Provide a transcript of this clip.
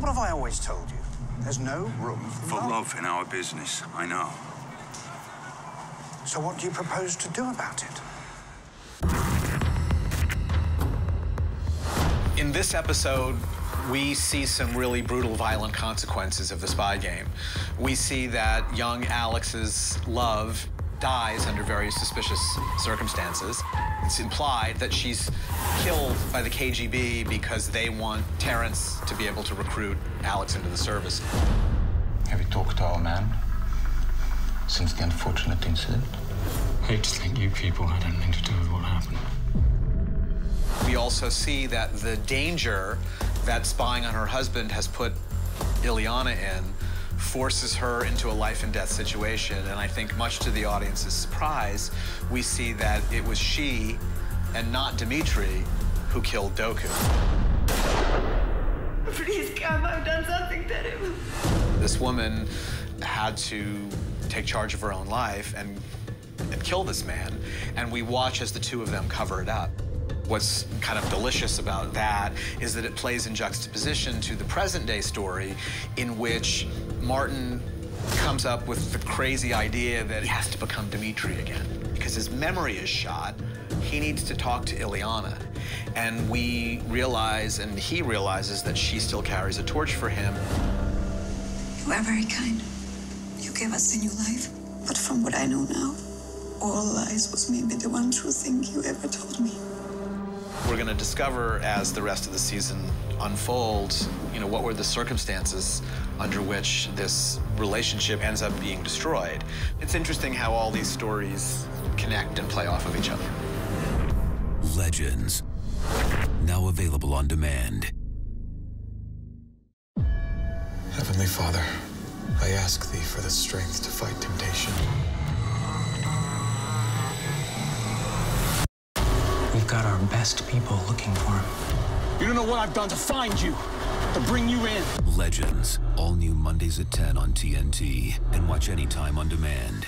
What have I always told you? There's no room for, For love in our business, I know. So what do you propose to do about it? In this episode, we see some really brutal, violent consequences of the spy game. We see that young Alex's love dies under very suspicious circumstances. It's implied that she's killed by the KGB because they want Terrence to be able to recruit Alex into the service. Have you talked to our man since the unfortunate incident? I hate to think you people had anything to do with what happened. We also see that the danger that spying on her husband has put Ileana in forces her into a life and death situation. And I think, much to the audience's surprise, we see that it was she and not Dmitry who killed Doku. Please come, I've done something terrible. This woman had to take charge of her own life and, and kill this man. And we watch as the two of them cover it up. What's kind of delicious about that is that it plays in juxtaposition to the present day story in which Martin comes up with the crazy idea that he has to become Dmitry again. Because his memory is shot, he needs to talk to Ileana. And we realize, and he realizes, that she still carries a torch for him. You are very kind. You gave us a new life. But from what I know now, all lies was maybe the one true thing you ever told me. We're going to discover as the rest of the season unfolds, you know, what were the circumstances under which this relationship ends up being destroyed. It's interesting how all these stories connect and play off of each other. Legends. Now available on demand. Heavenly Father, I ask thee for the strength to fight temptation. Got our best people looking for him. You don't know what I've done to find you, to bring you in. Legends. All new Mondays at 10 on TNT. And watch anytime on demand.